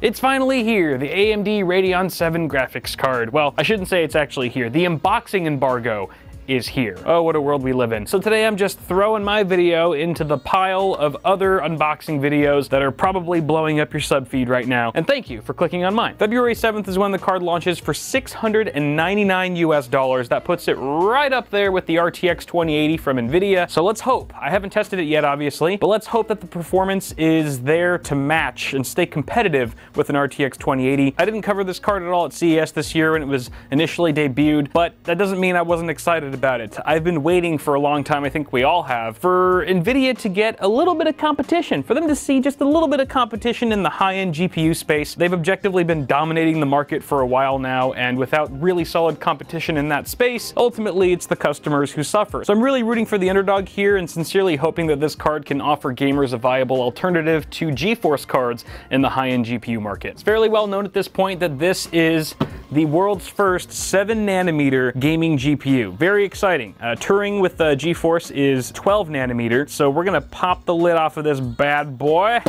It's finally here, the AMD Radeon 7 graphics card. Well, I shouldn't say it's actually here. The unboxing embargo is here. Oh, what a world we live in. So today I'm just throwing my video into the pile of other unboxing videos that are probably blowing up your sub feed right now. And thank you for clicking on mine. February 7th is when the card launches for 699 US dollars. That puts it right up there with the RTX 2080 from NVIDIA. So let's hope. I haven't tested it yet, obviously, but let's hope that the performance is there to match and stay competitive with an RTX 2080. I didn't cover this card at all at CES this year when it was initially debuted, but that doesn't mean I wasn't excited about it. I've been waiting for a long time, I think we all have, for NVIDIA to get a little bit of competition, for them to see just a little bit of competition in the high-end GPU space. They've objectively been dominating the market for a while now, and without really solid competition in that space, ultimately it's the customers who suffer. So I'm really rooting for the underdog here and sincerely hoping that this card can offer gamers a viable alternative to GeForce cards in the high-end GPU market. It's fairly well known at this point that this is the world's first 7 nanometer gaming GPU. Very exciting. Uh, Turing with uh, GeForce is 12 nanometer, so we're gonna pop the lid off of this bad boy.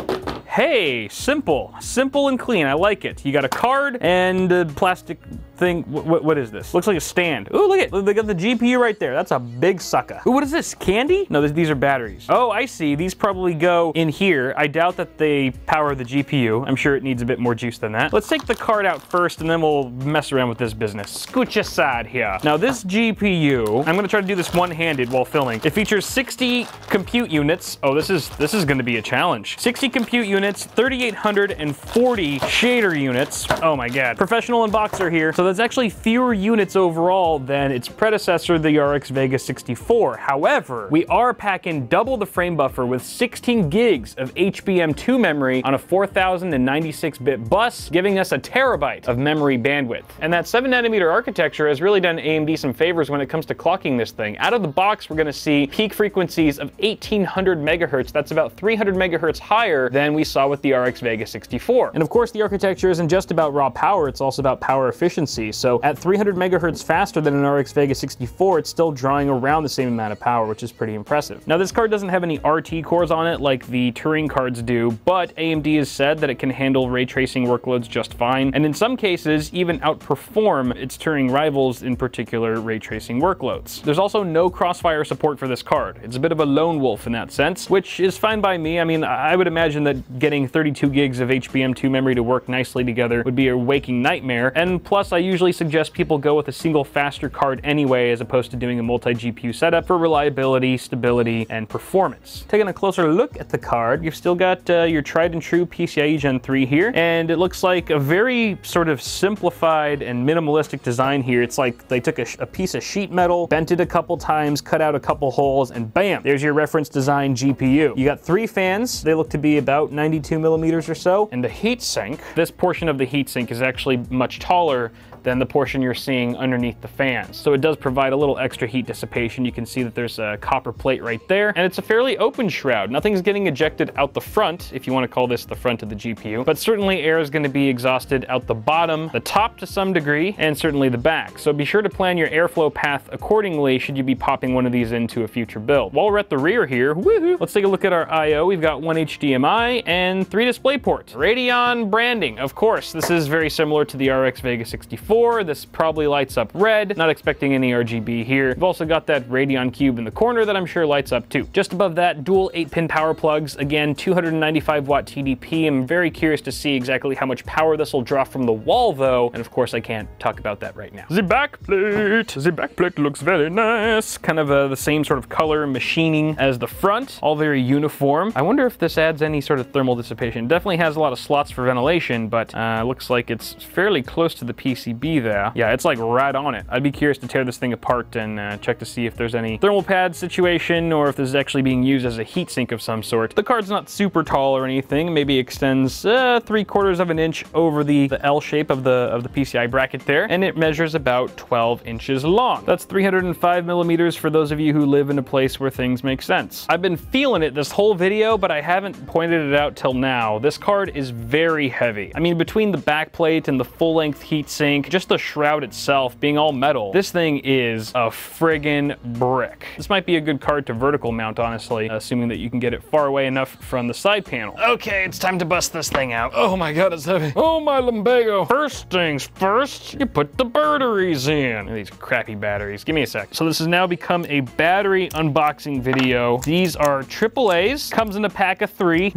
Hey, simple, simple and clean. I like it. You got a card and a plastic thing. What, what is this? Looks like a stand. Ooh, look at They got the GPU right there. That's a big sucker. Ooh, what is this? Candy? No, this, these are batteries. Oh, I see. These probably go in here. I doubt that they power the GPU. I'm sure it needs a bit more juice than that. Let's take the card out first and then we'll mess around with this business. Scooch aside here. Now this GPU, I'm gonna try to do this one-handed while filming. It features 60 compute units. Oh, this is this is gonna be a challenge. 60 compute units, 3,840 shader units. Oh my God. Professional unboxer here. So that's actually fewer units overall than its predecessor, the RX Vega 64. However, we are packing double the frame buffer with 16 gigs of HBM2 memory on a 4096-bit bus, giving us a terabyte of memory bandwidth. And that 7 nanometer architecture has really done AMD some favors when it comes to clocking this thing. Out of the box, we're gonna see peak frequencies of 1800 megahertz. That's about 300 megahertz higher than we saw with the RX Vega 64. And of course, the architecture isn't just about raw power, it's also about power efficiency. So at 300 megahertz faster than an RX Vega 64, it's still drawing around the same amount of power, which is pretty impressive. Now, this card doesn't have any RT cores on it like the Turing cards do, but AMD has said that it can handle ray tracing workloads just fine, and in some cases, even outperform its Turing rivals, in particular ray tracing workloads. There's also no crossfire support for this card. It's a bit of a lone wolf in that sense, which is fine by me. I mean, I would imagine that getting 32 gigs of HBM2 memory to work nicely together would be a waking nightmare, and plus I usually suggest people go with a single faster card anyway as opposed to doing a multi-GPU setup for reliability, stability, and performance. Taking a closer look at the card, you've still got uh, your tried and true PCIe Gen 3 here, and it looks like a very sort of simplified and minimalistic design here. It's like they took a, a piece of sheet metal, bent it a couple times, cut out a couple holes, and bam, there's your reference design GPU. You got three fans. They look to be about 92 millimeters or so, and the heatsink, this portion of the heatsink is actually much taller than the portion you're seeing underneath the fans. So it does provide a little extra heat dissipation. You can see that there's a copper plate right there, and it's a fairly open shroud. Nothing's getting ejected out the front, if you want to call this the front of the GPU, but certainly air is going to be exhausted out the bottom, the top to some degree, and certainly the back. So be sure to plan your airflow path accordingly should you be popping one of these into a future build. While we're at the rear here, let's take a look at our I.O. We've got one HDMI and three display ports. Radeon branding, of course. This is very similar to the RX Vega 64 this probably lights up red. Not expecting any RGB here. We've also got that Radeon cube in the corner that I'm sure lights up too. Just above that, dual 8-pin power plugs. Again, 295 watt TDP. I'm very curious to see exactly how much power this will draw from the wall though. And of course, I can't talk about that right now. The back plate. The back plate looks very nice. Kind of uh, the same sort of color machining as the front. All very uniform. I wonder if this adds any sort of thermal dissipation. Definitely has a lot of slots for ventilation, but uh, looks like it's fairly close to the PCB there. Yeah, it's like right on it. I'd be curious to tear this thing apart and uh, check to see if there's any thermal pad situation or if this is actually being used as a heatsink of some sort. The card's not super tall or anything, maybe extends uh, three quarters of an inch over the, the L shape of the, of the PCI bracket there, and it measures about 12 inches long. That's 305 millimeters for those of you who live in a place where things make sense. I've been feeling it this whole video, but I haven't pointed it out till now. This card is very heavy. I mean, between the backplate and the full-length heatsink, just the shroud itself being all metal, this thing is a friggin' brick. This might be a good card to vertical mount, honestly, assuming that you can get it far away enough from the side panel. Okay, it's time to bust this thing out. Oh my god, it's heavy. Oh my lumbago. First things first, you put the batteries in. These crappy batteries. Give me a sec. So this has now become a battery unboxing video. These are AAA's, comes in a pack of three.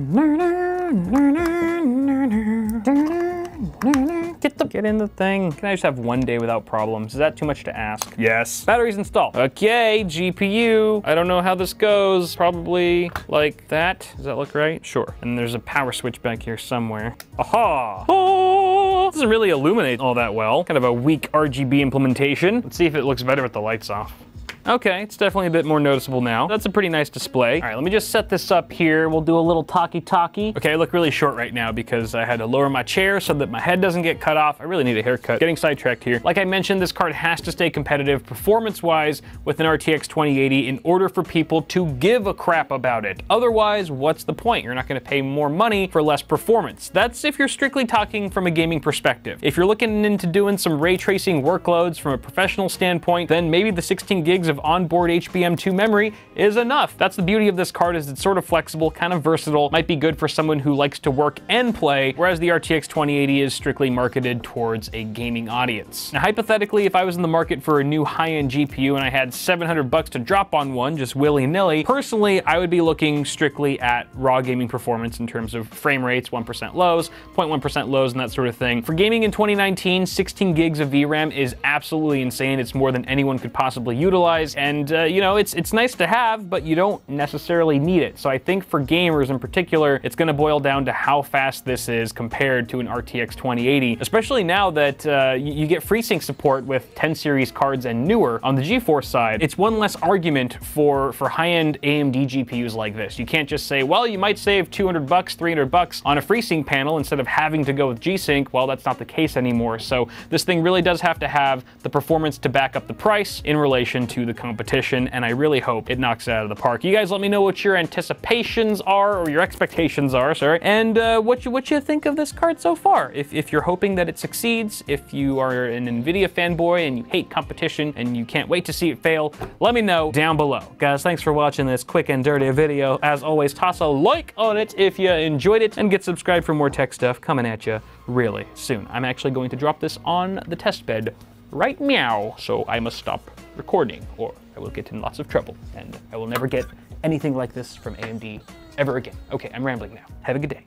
Get the get in the thing. Can I just have one day without problems? Is that too much to ask? Yes. Batteries installed. Okay, GPU. I don't know how this goes. Probably like that. Does that look right? Sure. And there's a power switch back here somewhere. Aha! Oh! Doesn't really illuminate all that well. Kind of a weak RGB implementation. Let's see if it looks better with the lights off. Okay, it's definitely a bit more noticeable now. That's a pretty nice display. All right, let me just set this up here. We'll do a little talkie-talkie. Okay, I look really short right now because I had to lower my chair so that my head doesn't get cut off. I really need a haircut. Getting sidetracked here. Like I mentioned, this card has to stay competitive performance-wise with an RTX 2080 in order for people to give a crap about it. Otherwise, what's the point? You're not gonna pay more money for less performance. That's if you're strictly talking from a gaming perspective. If you're looking into doing some ray tracing workloads from a professional standpoint, then maybe the 16 gigs of onboard HBM2 memory is enough. That's the beauty of this card is it's sort of flexible, kind of versatile, might be good for someone who likes to work and play, whereas the RTX 2080 is strictly marketed towards a gaming audience. Now, hypothetically, if I was in the market for a new high-end GPU and I had 700 bucks to drop on one just willy-nilly, personally, I would be looking strictly at raw gaming performance in terms of frame rates, 1% lows, 0.1% lows, and that sort of thing. For gaming in 2019, 16 gigs of VRAM is absolutely insane. It's more than anyone could possibly utilize and uh, you know, it's, it's nice to have, but you don't necessarily need it. So I think for gamers in particular, it's gonna boil down to how fast this is compared to an RTX 2080, especially now that uh, you, get FreeSync support with 10 series cards and newer on the GeForce side. It's one less argument for, for high-end AMD GPUs like this. You can't just say, well, you might save 200 bucks, 300 bucks on a FreeSync panel instead of having to go with G-Sync. Well, that's not the case anymore. So this thing really does have to have the performance to back up the price in relation to the the competition, and I really hope it knocks it out of the park. You guys let me know what your anticipations are, or your expectations are, sorry, and uh, what, you, what you think of this card so far. If, if you're hoping that it succeeds, if you are an NVIDIA fanboy and you hate competition and you can't wait to see it fail, let me know down below. Guys, thanks for watching this quick and dirty video. As always, toss a like on it if you enjoyed it, and get subscribed for more tech stuff coming at you really soon. I'm actually going to drop this on the test bed right meow, so I must stop recording or I will get in lots of trouble and I will never get anything like this from AMD ever again. Okay, I'm rambling now. Have a good day.